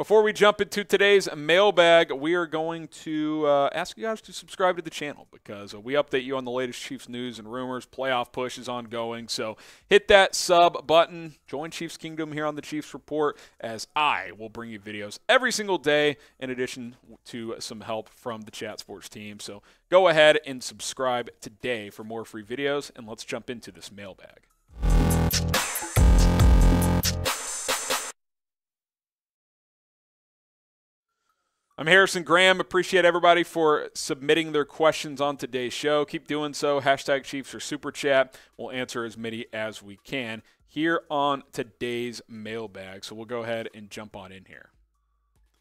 Before we jump into today's mailbag, we are going to uh, ask you guys to subscribe to the channel because uh, we update you on the latest Chiefs news and rumors. Playoff push is ongoing, so hit that sub button. Join Chiefs Kingdom here on the Chiefs Report as I will bring you videos every single day in addition to some help from the Chat Sports team. So go ahead and subscribe today for more free videos, and let's jump into this mailbag. I'm Harrison Graham. Appreciate everybody for submitting their questions on today's show. Keep doing so. Hashtag Chiefs or Super Chat. We'll answer as many as we can here on today's mailbag. So we'll go ahead and jump on in here.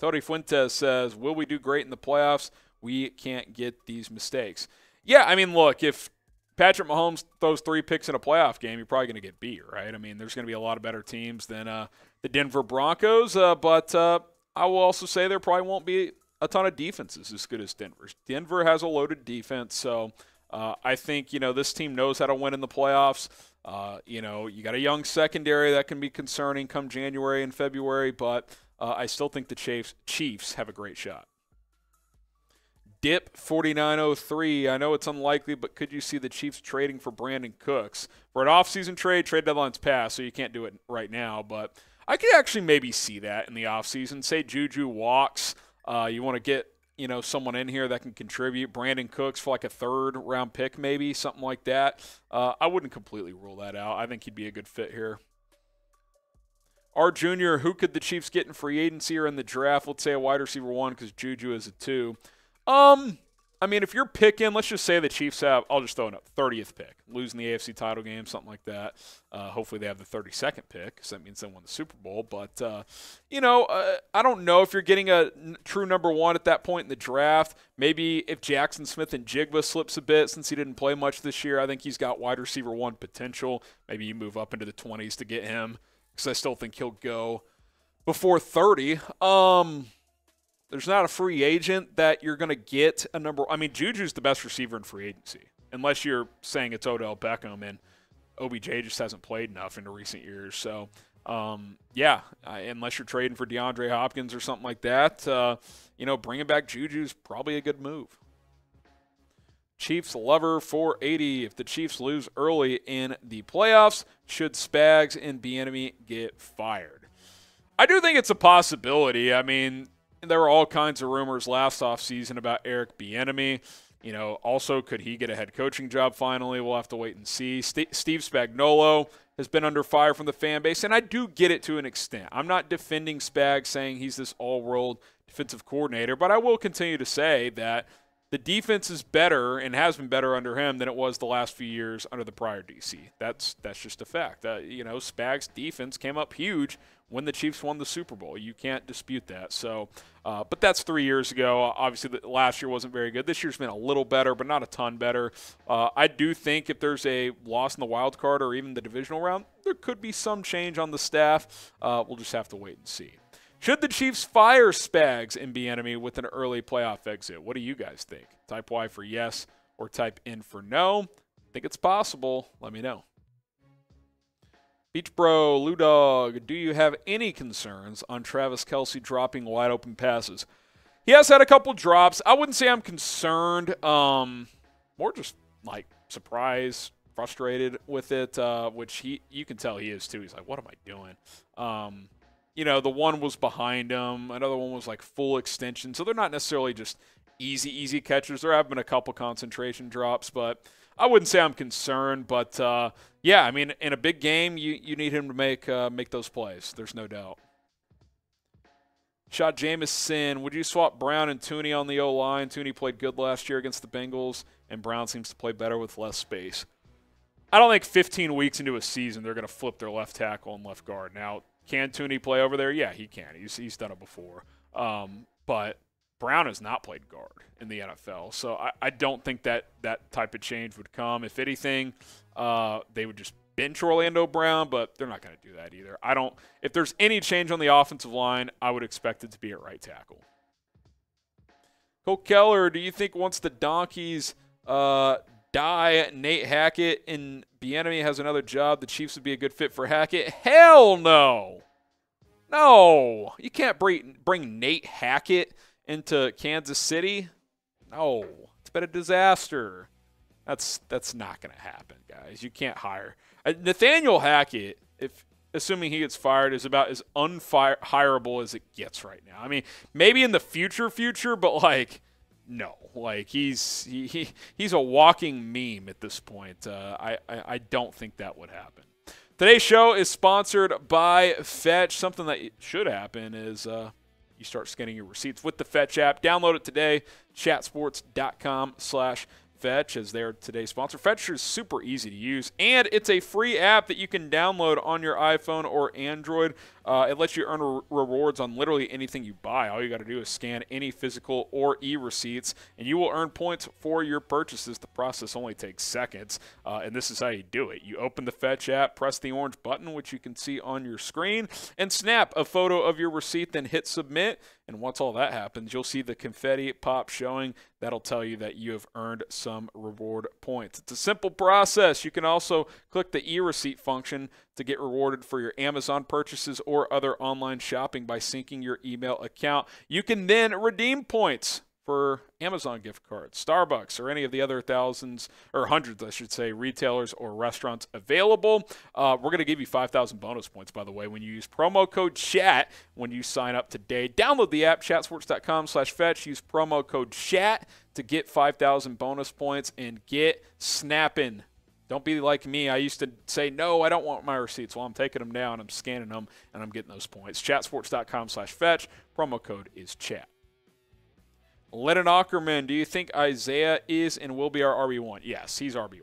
Tony Fuentes says, Will we do great in the playoffs? We can't get these mistakes. Yeah, I mean, look, if Patrick Mahomes throws three picks in a playoff game, you're probably going to get beat, right? I mean, there's going to be a lot of better teams than uh, the Denver Broncos, uh, but uh, I will also say there probably won't be a ton of defenses as good as Denver's. Denver has a loaded defense, so uh, I think you know this team knows how to win in the playoffs. Uh, you know, you got a young secondary that can be concerning come January and February, but uh, I still think the Chiefs Chiefs have a great shot. Dip 4903. I know it's unlikely, but could you see the Chiefs trading for Brandin Cooks for an offseason trade? Trade deadline's passed, so you can't do it right now, but I could actually maybe see that in the offseason. Say Juju walks. Uh, you want to get you know someone in here that can contribute. Brandin Cooks for like a third round pick, maybe something like that. Uh, I wouldn't completely rule that out. I think he'd be a good fit here. Our junior, who could the Chiefs get in free agency or in the draft? Let's say a wide receiver one because Juju is a two. Um, I mean, if you're picking, let's just say the Chiefs have, I'll just throw it up, 30th pick, losing the AFC title game, something like that. Uh, hopefully they have the 32nd pick, because that means they won the Super Bowl. But, uh, you know, uh, I don't know if you're getting a n- true number one at that point in the draft. Maybe if Jackson Smith-Njigba slips a bit since he didn't play much this year, I think he's got wide receiver one potential. Maybe you move up into the 20s to get him, because I still think he'll go before 30. Um, there's not a free agent that you're going to get a number. I mean, Juju's the best receiver in free agency, unless you're saying it's Odell Beckham, and OBJ just hasn't played enough in the recent years. So, um, yeah, unless you're trading for DeAndre Hopkins or something like that, uh, you know, bringing back Juju's probably a good move. Chiefs lover 480. If the Chiefs lose early in the playoffs, should Spags and Bieniemy get fired? I do think it's a possibility. I mean, there were all kinds of rumors last offseason about Eric Bieniemy. You know, also, could he get a head coaching job finally? We'll have to wait and see. St- Steve Spagnuolo has been under fire from the fan base, and I do get it to an extent. I'm not defending Spag saying he's this all world defensive coordinator, but I will continue to say that the defense is better and has been better under him than it was the last few years under the prior DC. That's that's just a fact. Uh, you know, Spag's defense came up huge when the Chiefs won the Super Bowl. You can't dispute that. So, uh, but that's three years ago. Obviously, the, last year wasn't very good. This year's been a little better, but not a ton better. Uh, I do think if there's a loss in the wild card or even the divisional round, there could be some change on the staff. Uh, we'll just have to wait and see. Should the Chiefs fire Spags and Bieniemy with an early playoff exit? What do you guys think? Type Y for yes or type in for no. Think it's possible? Let me know. Beach Bro, Lou Dog, do you have any concerns on Travis Kelce dropping wide open passes? He has had a couple drops. I wouldn't say I'm concerned. Um, more just like surprised, frustrated with it, uh, which he you can tell he is too. He's like, what am I doing? Um, you know, the one was behind him, another one was like full extension. So they're not necessarily just easy, easy catchers. There have been a couple concentration drops, but I wouldn't say I'm concerned. But uh, yeah, I mean, in a big game, you, you need him to make uh, make those plays. There's no doubt. Shot Jameson. Would you swap Brown and Thuney on the O line? Thuney played good last year against the Bengals, and Brown seems to play better with less space. I don't think 15 weeks into a season they're going to flip their left tackle and left guard. Now, can Thuney play over there? Yeah, he can. He's, he's done it before. Um, but Brown has not played guard in the NFL. So I, I don't think that that type of change would come. If anything, uh, they would just bench Orlando Brown, but they're not going to do that either. I don't. If there's any change on the offensive line, I would expect it to be at right tackle. Cole Keller, do you think once the Donkeys uh, die, Nate Hackett and Bieniemy has another job, the Chiefs would be a good fit for Hackett? Hell no. No, you can't bring bring Nate Hackett into Kansas City. No, it's been a disaster. That's that's not going to happen, guys. You can't hire uh, Nathaniel Hackett. If assuming he gets fired, is about as unhireable as it gets right now. I mean, maybe in the future, future, but like, no, like he's he, he he's a walking meme at this point. Uh, I, I I don't think that would happen. Today's show is sponsored by Fetch. Something that should happen is uh, you start scanning your receipts with the Fetch app. Download it today. Chatsports.com slash Fetch as their today's sponsor. Fetch is super easy to use, and it's a free app that you can download on your iPhone or Android. Uh, it lets you earn re- rewards on literally anything you buy. All you got to do is scan any physical or e receipts, and you will earn points for your purchases. The process only takes seconds, uh, and this is how you do it. You open the Fetch app, press the orange button, which you can see on your screen, and snap a photo of your receipt, then hit submit. And once all that happens, you'll see the confetti pop showing. That'll tell you that you have earned some reward points. It's a simple process. You can also click the e receipt function to get rewarded for your Amazon purchases or other online shopping by syncing your email account. You can then redeem points for Amazon gift cards, Starbucks, or any of the other thousands or hundreds, I should say, retailers or restaurants available. Uh, we're going to give you 5,000 bonus points, by the way, when you use promo code CHAT when you sign up today. Download the app, chatsports.com slash fetch. Use promo code CHAT to get 5,000 bonus points and get snapping. Don't be like me. I used to say, no, I don't want my receipts. Well, I'm taking them down, and I'm scanning them, and I'm getting those points. Chatsports.com slash fetch. Promo code is chat. Lennon Ackerman, do you think Isiah is and will be our RB1? Yes, he's RB1.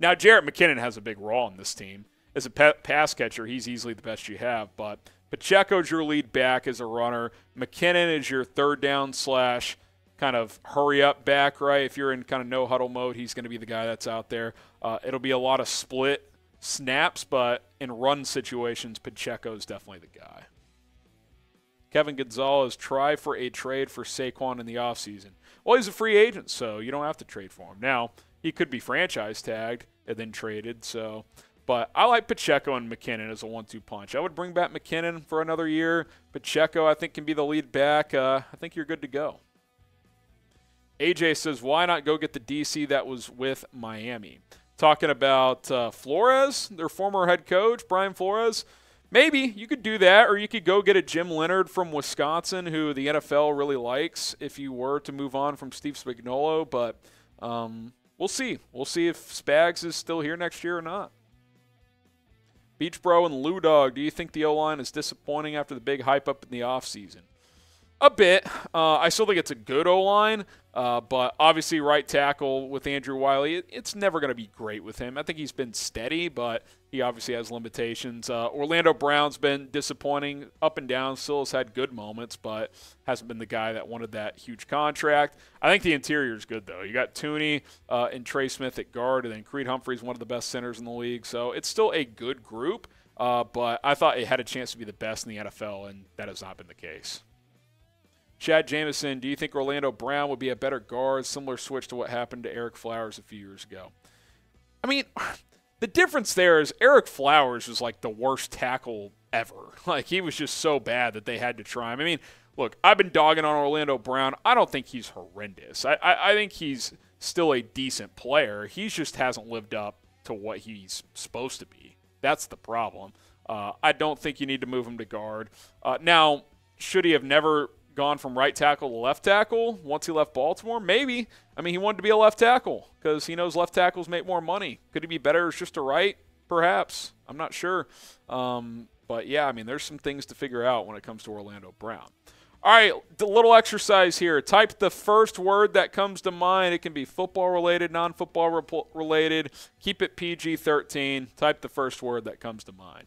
Now, Jerick McKinnon has a big role on this team. As a pass catcher, he's easily the best you have, but Pacheco's your lead back as a runner. McKinnon is your third down slash kind of hurry up back, right? If you're in kind of no huddle mode, he's going to be the guy that's out there. Uh, it'll be a lot of split snaps, but in run situations, Pacheco is definitely the guy. Kevin Gonzalez try for a trade for Saquon in the offseason. Well, he's a free agent, so you don't have to trade for him. Now, he could be franchise tagged and then traded, so but I like Pacheco and McKinnon as a one-two punch. I would bring back McKinnon for another year. Pacheco, I think, can be the lead back. Uh, I think you're good to go. AJ says, why not go get the DC that was with Miami? Talking about uh, Flores, their former head coach, Brian Flores. Maybe you could do that, or you could go get a Jim Leonhard from Wisconsin, who the NFL really likes, if you were to move on from Steve Spagnuolo. But um, we'll see. We'll see if Spags is still here next year or not. Beach Bro and Lou Dog, do you think the O line is disappointing after the big hype up in the offseason? A bit. Uh, I still think it's a good O line, uh, but obviously, right tackle with Andrew Wylie, it, it's never going to be great with him. I think he's been steady, but he obviously has limitations. Uh, Orlando Brown's been disappointing up and down, still has had good moments, but hasn't been the guy that wanted that huge contract. I think the interior is good, though. You got Thuney uh, and Trey Smith at guard, and then Creed Humphrey's one of the best centers in the league, so it's still a good group. Uh, but I thought it had a chance to be the best in the NFL, and that has not been the case. Chad Jameson, do you think Orlando Brown would be a better guard, similar switch to what happened to Ereck Flowers a few years ago? I mean, the difference there is Ereck Flowers was like the worst tackle ever. Like he was just so bad that they had to try him. I mean, look, I've been dogging on Orlando Brown. I don't think he's horrendous. I, I, I think he's still a decent player. He just hasn't lived up to what he's supposed to be. That's the problem. Uh, I don't think you need to move him to guard. Uh, now, should he have never gone from right tackle to left tackle once he left Baltimore? Maybe. I mean, he wanted to be a left tackle because he knows left tackles make more money. Could he be better as just a right? Perhaps. I'm not sure. Um, but yeah, I mean, there's some things to figure out when it comes to Orlando Brown. All right, a little exercise here. Type the first word that comes to mind. It can be football related, non football related. Keep it PG 13. Type the first word that comes to mind.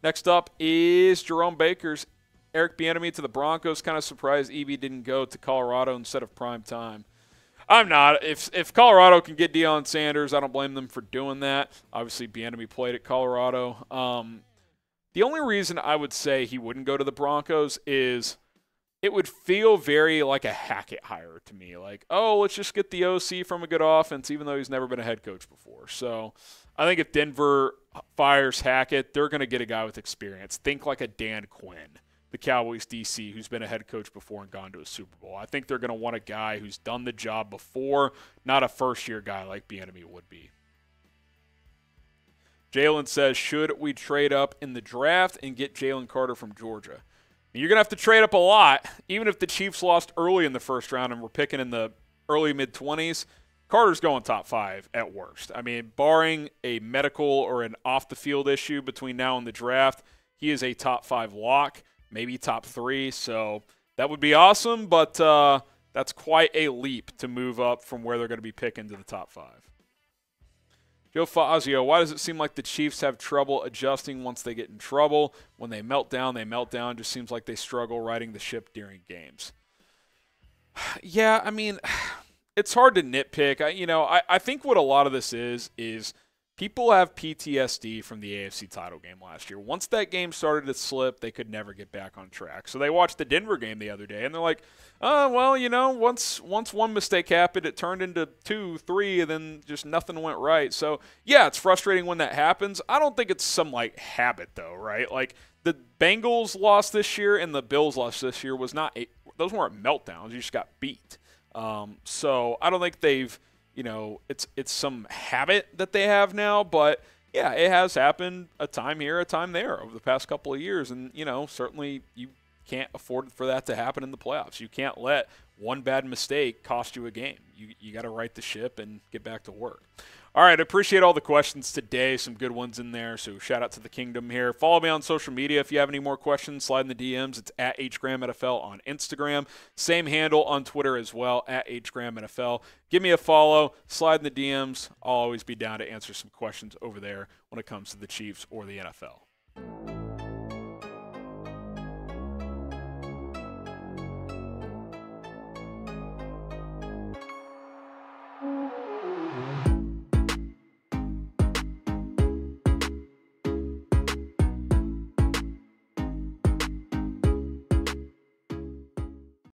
Next up is Jerome Baker's Eric Bieniemy to the Broncos. Kind of surprised EB didn't go to Colorado instead of prime time. I'm not. If if Colorado can get Deion Sanders, I don't blame them for doing that. Obviously, Bieniemy played at Colorado. Um, the only reason I would say he wouldn't go to the Broncos is it would feel very like a Hackett hire to me. Like, oh, let's just get the OC from a good offense, even though he's never been a head coach before. So I think if Denver fires Hackett, they're going to get a guy with experience. Think like a Dan Quinn, the Cowboys DC, who's been a head coach before and gone to a Super Bowl. I think they're going to want a guy who's done the job before, not a first year guy like Bieniemy would be. Jalen says, should we trade up in the draft and get Jalen Carter from Georgia? You're going to have to trade up a lot, even if the Chiefs lost early in the first round and we're picking in the early mid 20s. Carter's going top five at worst. I mean, barring a medical or an off the field issue between now and the draft, he is a top five lock, maybe top three. So that would be awesome, but uh, that's quite a leap to move up from where they're going to be picking to the top five. Joe Fazio, why does it seem like the Chiefs have trouble adjusting once they get in trouble? When they melt down, they melt down. Just seems like they struggle riding the ship during games. Yeah, I mean, it's hard to nitpick. I, you know, I, I think what a lot of this is is people have PTSD from the AFC title game last year. Once that game started to slip, they could never get back on track. So they watched the Denver game the other day, and they're like, "Oh, well, you know, once once one mistake happened, it turned into two, three, and then just nothing went right." So yeah, it's frustrating when that happens. I don't think it's some like habit though, right? Like the Bengals lost this year and the Bills lost this year was not a, those weren't meltdowns. You just got beat. Um, so I don't think they've, you know, it's it's some habit that they have now, but yeah, it has happened a time here, a time there over the past couple of years, and you know, certainly you can't afford for that to happen in the playoffs. You can't let one bad mistake cost you a game. You you got to right the ship and get back to work. All right, appreciate all the questions today. Some good ones in there. So shout out to the kingdom here. Follow me on social media if you have any more questions. Slide in the DMs. It's at HGramNFL on Instagram. Same handle on Twitter as well at HGramNFL. Give me a follow. Slide in the DMs. I'll always be down to answer some questions over there when it comes to the Chiefs or the NFL.